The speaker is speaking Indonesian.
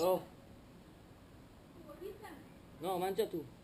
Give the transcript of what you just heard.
Oh. No, manca tuh.